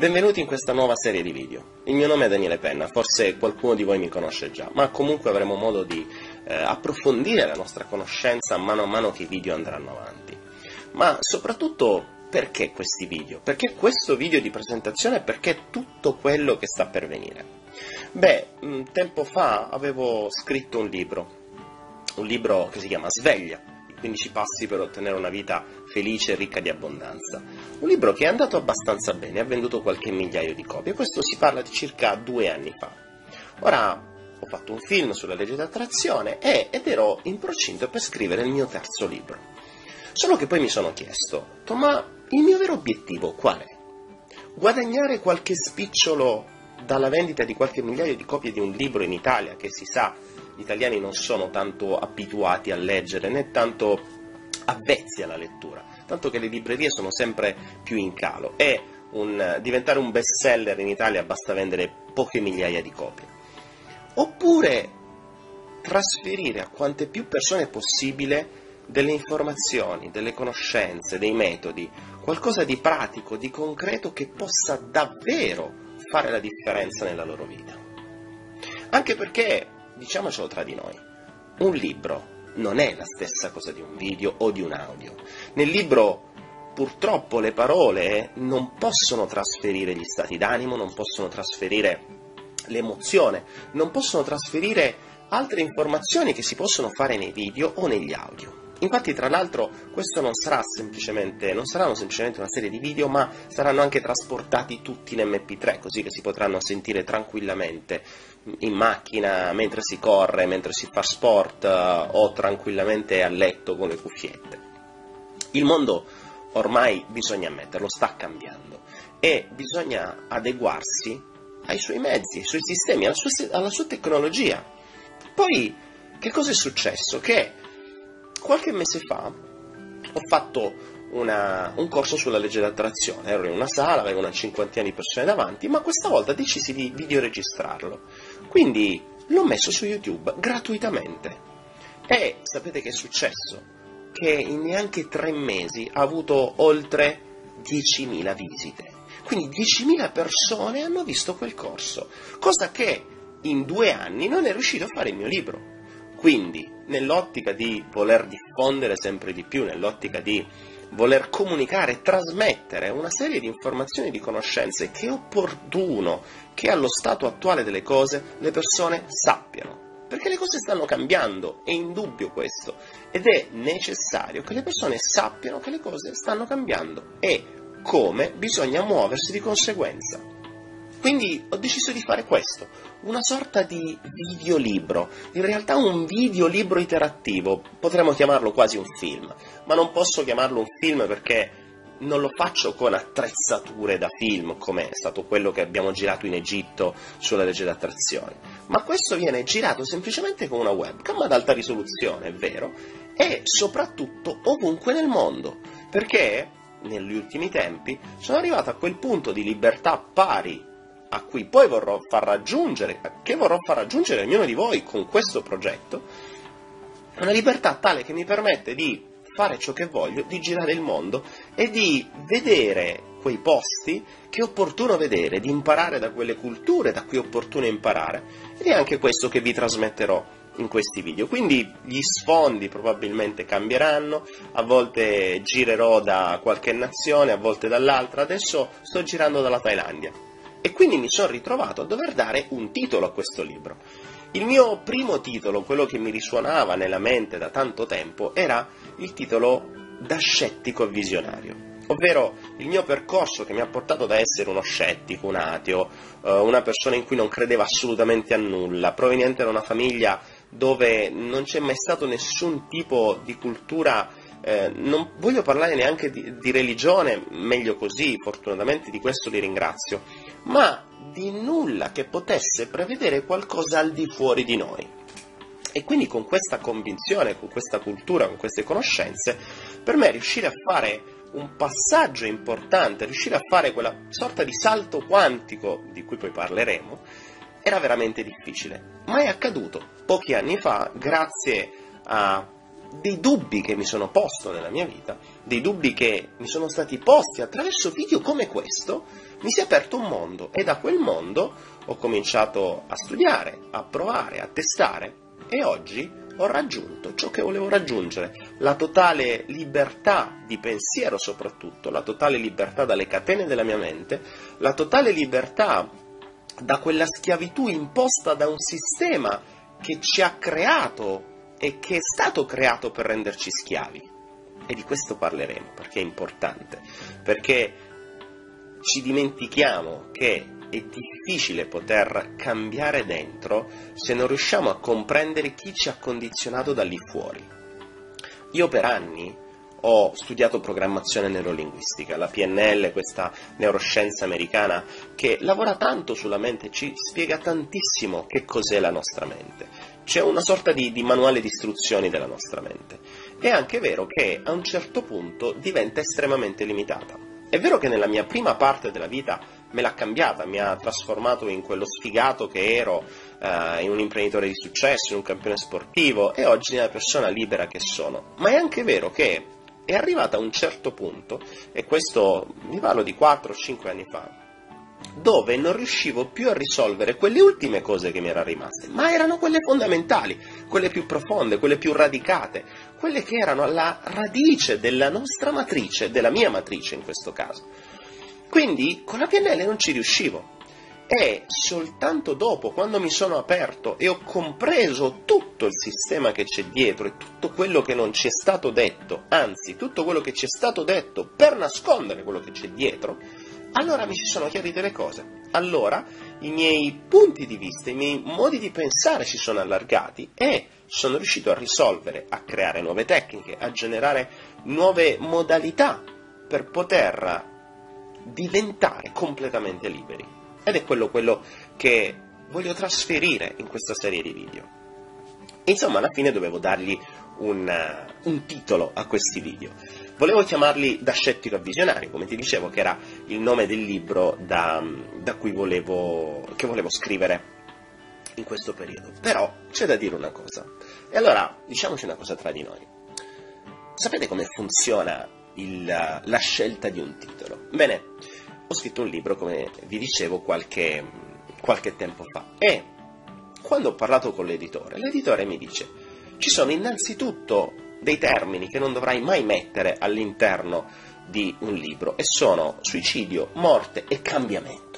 Benvenuti in questa nuova serie di video. Il mio nome è Daniele Penna, forse qualcuno di voi mi conosce già, ma comunque avremo modo di eh, approfondire la nostra conoscenza mano a mano che i video andranno avanti. Ma soprattutto perché questi video? Perché questo video di presentazione perché tutto quello che sta per venire? Beh, mm, tempo fa avevo scritto un libro, un libro che si chiama Sveglia, 15 passi per ottenere una vita felice e ricca di abbondanza. Un libro che è andato abbastanza bene, ha venduto qualche migliaio di copie, questo si parla di circa due anni fa. Ora ho fatto un film sulla legge d'attrazione e, ed ero in procinto per scrivere il mio terzo libro. Solo che poi mi sono chiesto, ma il mio vero obiettivo qual è? Guadagnare qualche spicciolo dalla vendita di qualche migliaio di copie di un libro in Italia che si sa italiani non sono tanto abituati a leggere né tanto avvezzi alla lettura, tanto che le librerie sono sempre più in calo e un, diventare un best seller in Italia basta vendere poche migliaia di copie. Oppure trasferire a quante più persone possibile delle informazioni, delle conoscenze, dei metodi, qualcosa di pratico, di concreto che possa davvero fare la differenza nella loro vita. Anche perché diciamocelo tra di noi, un libro non è la stessa cosa di un video o di un audio. Nel libro purtroppo le parole non possono trasferire gli stati d'animo, non possono trasferire l'emozione, non possono trasferire altre informazioni che si possono fare nei video o negli audio. Infatti, tra l'altro, questo non, sarà semplicemente, non saranno semplicemente una serie di video, ma saranno anche trasportati tutti in MP3, così che si potranno sentire tranquillamente in macchina, mentre si corre, mentre si fa sport eh, o tranquillamente a letto con le cuffiette. Il mondo ormai, bisogna ammetterlo, sta cambiando e bisogna adeguarsi ai suoi mezzi, ai suoi sistemi, alla sua, alla sua tecnologia. Poi, che cosa è successo? Che qualche mese fa ho fatto una, un corso sulla legge d'attrazione, ero in una sala, avevo una cinquantina di persone davanti, ma questa volta decisi di videoregistrarlo. Quindi l'ho messo su YouTube gratuitamente. E sapete che è successo? Che in neanche tre mesi ha avuto oltre 10.000 visite. Quindi 10.000 persone hanno visto quel corso, cosa che in due anni non è riuscito a fare il mio libro. Quindi, nell'ottica di voler diffondere sempre di più, nell'ottica di voler comunicare trasmettere una serie di informazioni e di conoscenze che è opportuno che allo stato attuale delle cose le persone sappiano. Perché le cose stanno cambiando, è indubbio questo, ed è necessario che le persone sappiano che le cose stanno cambiando e come bisogna muoversi di conseguenza. Quindi ho deciso di fare questo, una sorta di videolibro, in realtà un videolibro iterattivo, potremmo chiamarlo quasi un film, ma non posso chiamarlo un film perché non lo faccio con attrezzature da film, come è stato quello che abbiamo girato in Egitto sulla legge d'attrazione, ma questo viene girato semplicemente con una webcam ad alta risoluzione, è vero, e soprattutto ovunque nel mondo, perché negli ultimi tempi sono arrivato a quel punto di libertà pari a cui poi vorrò far raggiungere, che vorrò far raggiungere ognuno di voi con questo progetto, una libertà tale che mi permette di fare ciò che voglio, di girare il mondo e di vedere quei posti che è opportuno vedere, di imparare da quelle culture da cui è opportuno imparare. Ed è anche questo che vi trasmetterò in questi video. Quindi gli sfondi probabilmente cambieranno, a volte girerò da qualche nazione, a volte dall'altra, adesso sto girando dalla Thailandia e quindi mi sono ritrovato a dover dare un titolo a questo libro. Il mio primo titolo, quello che mi risuonava nella mente da tanto tempo, era il titolo Da scettico a visionario ovvero il mio percorso che mi ha portato da essere uno scettico, un ateo, eh, una persona in cui non credeva assolutamente a nulla, proveniente da una famiglia dove non c'è mai stato nessun tipo di cultura eh, non voglio parlare neanche di, di, religione, meglio così, fortunatamente di questo li ringrazio, ma di nulla che potesse prevedere qualcosa al di fuori di noi. E quindi con questa convinzione, con questa cultura, con queste conoscenze, per me riuscire a fare un passaggio importante, riuscire a fare quella sorta di salto quantico di cui poi parleremo, era veramente difficile. Ma è accaduto pochi anni fa, grazie a dei dubbi che mi sono posto nella mia vita, dei dubbi che mi sono stati posti attraverso video come questo, mi si è aperto un mondo e da quel mondo ho cominciato a studiare, a provare, a testare e oggi ho raggiunto ciò che volevo raggiungere, la totale libertà di pensiero soprattutto, la totale libertà dalle catene della mia mente, la totale libertà da quella schiavitù imposta da un sistema che ci ha creato e che è stato creato per renderci schiavi. E di questo parleremo perché è importante, perché ci dimentichiamo che è difficile poter cambiare dentro se non riusciamo a comprendere chi ci ha condizionato da lì fuori. Io per anni ho studiato programmazione neurolinguistica, la PNL, questa neuroscienza americana che lavora tanto sulla mente, e ci spiega tantissimo che cos'è la nostra mente. C'è una sorta di, di manuale di istruzioni della nostra mente. È anche vero che a un certo punto diventa estremamente limitata. È vero che nella mia prima parte della vita me l'ha cambiata, mi ha trasformato in quello sfigato che ero, eh, in un imprenditore di successo, in un campione sportivo e oggi nella persona libera che sono. Ma è anche vero che è arrivata a un certo punto, e questo vi parlo di 4-5 anni fa, dove non riuscivo più a risolvere quelle ultime cose che mi erano rimaste, ma erano quelle fondamentali, quelle più profonde, quelle più radicate, quelle che erano alla radice della nostra matrice, della mia matrice in questo caso. Quindi con la PNL non ci riuscivo. E soltanto dopo, quando mi sono aperto e ho compreso tutto il sistema che c'è dietro e tutto quello che non ci è stato detto, anzi tutto quello che ci è stato detto per nascondere quello che c'è dietro, allora mi si sono chiarite le cose. Allora i miei punti di vista, i miei modi di pensare si sono allargati e sono riuscito a risolvere, a creare nuove tecniche, a generare nuove modalità per poter diventare completamente liberi. Ed è quello, quello che voglio trasferire in questa serie di video. Insomma, alla fine dovevo dargli un, un, titolo a questi video. Volevo chiamarli Da scettico a visionario, come ti dicevo, che era il nome del libro da, da cui volevo, che volevo scrivere in questo periodo. Però c'è da dire una cosa. E allora, diciamoci una cosa tra di noi. Sapete come funziona il, la scelta di un titolo? Bene, ho scritto un libro, come vi dicevo, qualche, qualche tempo fa e quando ho parlato con l'editore, l'editore mi dice ci sono innanzitutto dei termini che non dovrai mai mettere all'interno di un libro e sono suicidio, morte e cambiamento.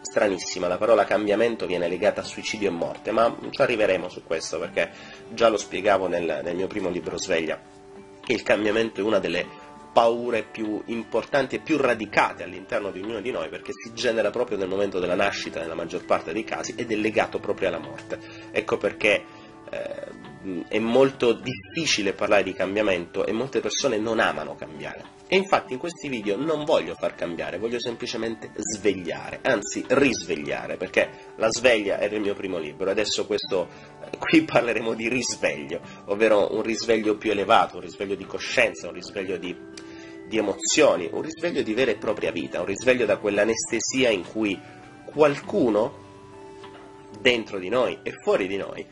Stranissima, la parola cambiamento viene legata a suicidio e morte, ma ci arriveremo su questo perché già lo spiegavo nel, nel mio primo libro Sveglia, che il cambiamento è una delle paure più importanti e più radicate all'interno di ognuno di noi perché si genera proprio nel momento della nascita nella maggior parte dei casi ed è legato proprio alla morte. Ecco perché eh, è molto difficile parlare di cambiamento e molte persone non amano cambiare. E infatti in questi video non voglio far cambiare, voglio semplicemente svegliare, anzi risvegliare, perché la sveglia era il mio primo libro, adesso questo, eh, qui parleremo di risveglio, ovvero un risveglio più elevato, un risveglio di coscienza, un risveglio di di emozioni, un risveglio di vera e propria vita, un risveglio da quell'anestesia in cui qualcuno dentro di noi e fuori di noi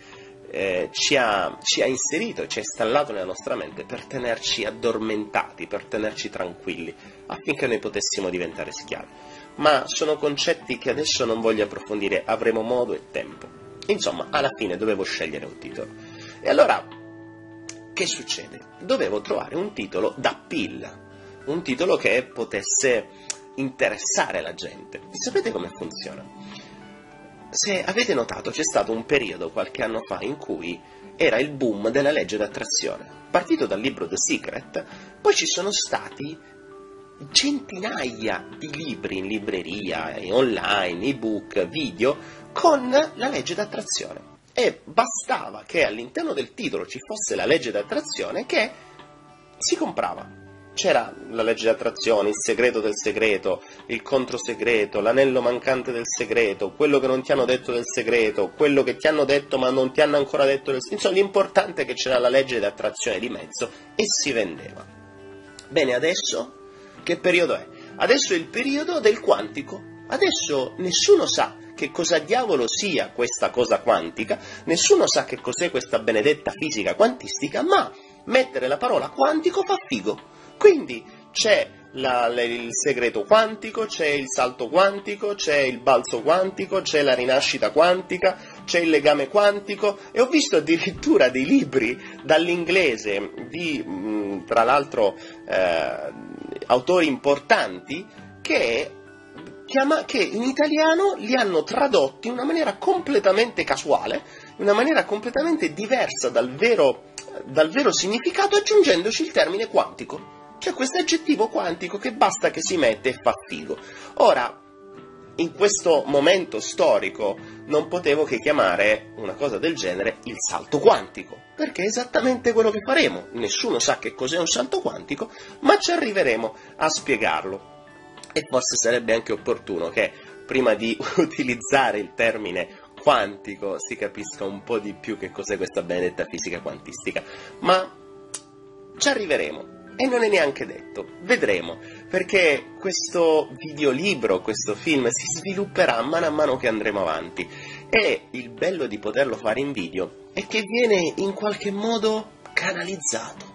eh, ci, ha, ci ha inserito, ci ha installato nella nostra mente per tenerci addormentati, per tenerci tranquilli, affinché noi potessimo diventare schiavi. Ma sono concetti che adesso non voglio approfondire, avremo modo e tempo. Insomma, alla fine dovevo scegliere un titolo. E allora, che succede? Dovevo trovare un titolo da pill, un titolo che potesse interessare la gente. E sapete come funziona? Se avete notato c'è stato un periodo qualche anno fa in cui era il boom della legge d'attrazione. Partito dal libro The Secret, poi ci sono stati centinaia di libri in libreria, online, ebook, video con la legge d'attrazione. E bastava che all'interno del titolo ci fosse la legge d'attrazione che si comprava c'era la legge di attrazione, il segreto del segreto, il controsegreto, l'anello mancante del segreto, quello che non ti hanno detto del segreto, quello che ti hanno detto ma non ti hanno ancora detto del segreto. Insomma, l'importante è che c'era la legge di attrazione di mezzo e si vendeva. Bene, adesso che periodo è? Adesso è il periodo del quantico. Adesso nessuno sa che cosa diavolo sia questa cosa quantica, nessuno sa che cos'è questa benedetta fisica quantistica, ma mettere la parola quantico fa figo. Quindi c'è la, il segreto quantico, c'è il salto quantico, c'è il balzo quantico, c'è la rinascita quantica, c'è il legame quantico e ho visto addirittura dei libri dall'inglese di, mh, tra l'altro, eh, autori importanti che, chiama, che in italiano li hanno tradotti in una maniera completamente casuale, in una maniera completamente diversa dal vero, dal vero significato aggiungendoci il termine quantico. C'è questo aggettivo quantico che basta che si mette e fa figo. Ora, in questo momento storico non potevo che chiamare una cosa del genere il salto quantico, perché è esattamente quello che faremo. Nessuno sa che cos'è un salto quantico, ma ci arriveremo a spiegarlo. E forse sarebbe anche opportuno che prima di utilizzare il termine quantico si capisca un po' di più che cos'è questa benedetta fisica quantistica. Ma ci arriveremo. E non è neanche detto, vedremo, perché questo videolibro, questo film si svilupperà mano a mano che andremo avanti. E il bello di poterlo fare in video è che viene in qualche modo canalizzato.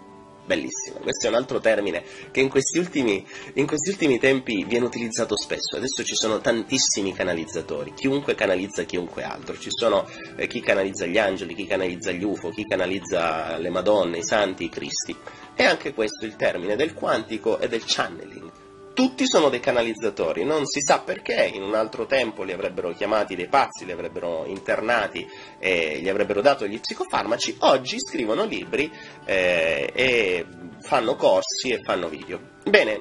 Bellissimo, questo è un altro termine che in questi, ultimi, in questi ultimi tempi viene utilizzato spesso. Adesso ci sono tantissimi canalizzatori, chiunque canalizza chiunque altro. Ci sono eh, chi canalizza gli angeli, chi canalizza gli UFO, chi canalizza le Madonne, i Santi, i Cristi. E anche questo il termine del quantico e del channeling. Tutti sono dei canalizzatori, non si sa perché, in un altro tempo li avrebbero chiamati dei pazzi, li avrebbero internati e gli avrebbero dato gli psicofarmaci, oggi scrivono libri eh, e fanno corsi e fanno video. Bene,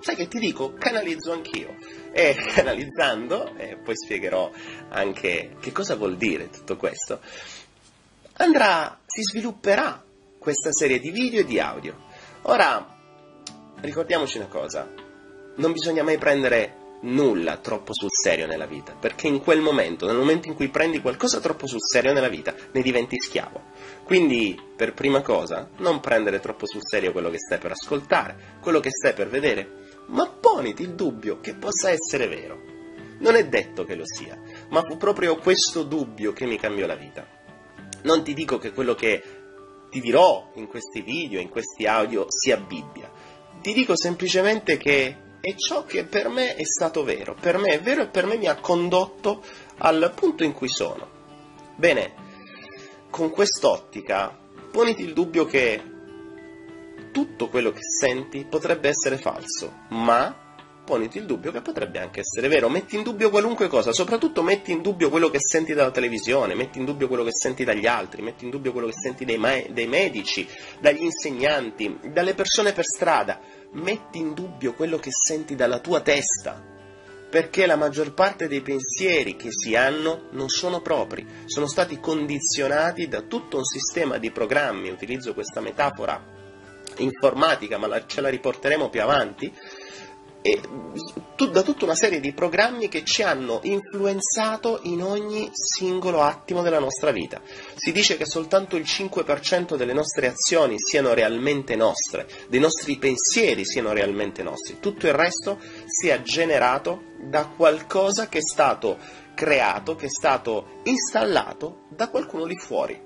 sai che ti dico? Canalizzo anch'io. E canalizzando, e poi spiegherò anche che cosa vuol dire tutto questo, andrà, si svilupperà questa serie di video e di audio. Ora, ricordiamoci una cosa, non bisogna mai prendere nulla troppo sul serio nella vita, perché in quel momento, nel momento in cui prendi qualcosa troppo sul serio nella vita, ne diventi schiavo. Quindi, per prima cosa, non prendere troppo sul serio quello che stai per ascoltare, quello che stai per vedere, ma poniti il dubbio che possa essere vero. Non è detto che lo sia, ma fu proprio questo dubbio che mi cambiò la vita. Non ti dico che quello che ti dirò in questi video, in questi audio, sia Bibbia. Ti dico semplicemente che è ciò che per me è stato vero, per me è vero e per me mi ha condotto al punto in cui sono. Bene, con quest'ottica poniti il dubbio che tutto quello che senti potrebbe essere falso, ma poniti il dubbio che potrebbe anche essere vero, metti in dubbio qualunque cosa, soprattutto metti in dubbio quello che senti dalla televisione, metti in dubbio quello che senti dagli altri, metti in dubbio quello che senti dai, ma- dai medici, dagli insegnanti, dalle persone per strada, metti in dubbio quello che senti dalla tua testa, perché la maggior parte dei pensieri che si hanno non sono propri, sono stati condizionati da tutto un sistema di programmi, utilizzo questa metafora informatica, ma la, ce la riporteremo più avanti, e da tutta una serie di programmi che ci hanno influenzato in ogni singolo attimo della nostra vita. Si dice che soltanto il 5% delle nostre azioni siano realmente nostre, dei nostri pensieri siano realmente nostri, tutto il resto sia generato da qualcosa che è stato creato, che è stato installato da qualcuno lì fuori.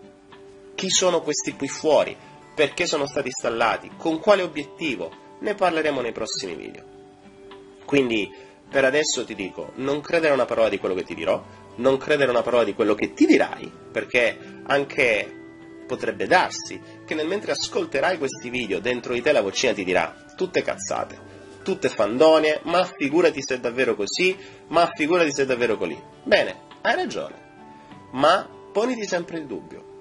Chi sono questi qui fuori? Perché sono stati installati? Con quale obiettivo? Ne parleremo nei prossimi video. Quindi per adesso ti dico, non credere a una parola di quello che ti dirò, non credere a una parola di quello che ti dirai, perché anche potrebbe darsi che nel mentre ascolterai questi video dentro di te la vocina ti dirà tutte cazzate, tutte fandonie, ma figurati se è davvero così, ma figurati se è davvero così. Bene, hai ragione, ma poniti sempre il dubbio.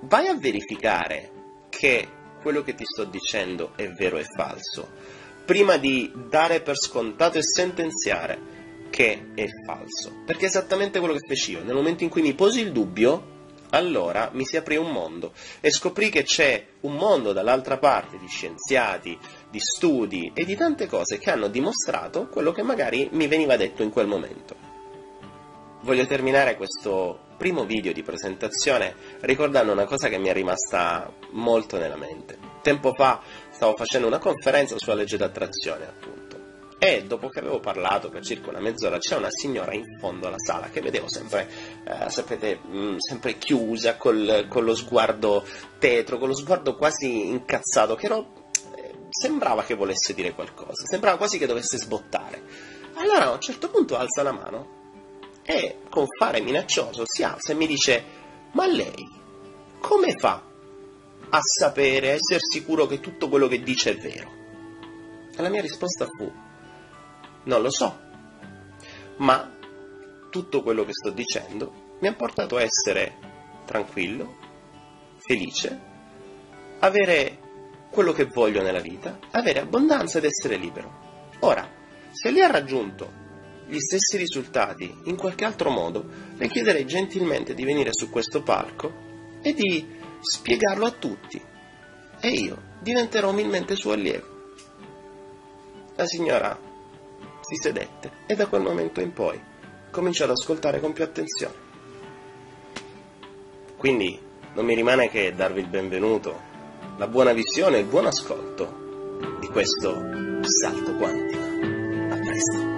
Vai a verificare che quello che ti sto dicendo è vero e falso prima di dare per scontato e sentenziare che è falso. Perché è esattamente quello che feci io. Nel momento in cui mi posi il dubbio, allora mi si aprì un mondo e scoprì che c'è un mondo dall'altra parte di scienziati, di studi e di tante cose che hanno dimostrato quello che magari mi veniva detto in quel momento. Voglio terminare questo primo video di presentazione ricordando una cosa che mi è rimasta molto nella mente. Tempo fa stavo facendo una conferenza sulla legge d'attrazione, appunto. E dopo che avevo parlato per circa una mezz'ora c'è una signora in fondo alla sala che vedevo sempre, eh, sapete, mh, mm, sempre chiusa, col, con lo sguardo tetro, con lo sguardo quasi incazzato, che ero sembrava che volesse dire qualcosa, sembrava quasi che dovesse sbottare. Allora a un certo punto alza la mano e con fare minaccioso si alza e mi dice ma lei come fa a sapere, a essere sicuro che tutto quello che dice è vero? E la mia risposta fu non lo so, ma tutto quello che sto dicendo mi ha portato a essere tranquillo, felice, avere quello che voglio nella vita, avere abbondanza ed essere libero. Ora, se lei ha raggiunto gli stessi risultati in qualche altro modo, le chiederei gentilmente di venire su questo palco e di spiegarlo a tutti. E io diventerò umilmente suo allievo. La signora si sedette e da quel momento in poi cominciò ad ascoltare con più attenzione. Quindi non mi rimane che darvi il benvenuto, la buona visione e il buon ascolto di questo salto quantico. A presto.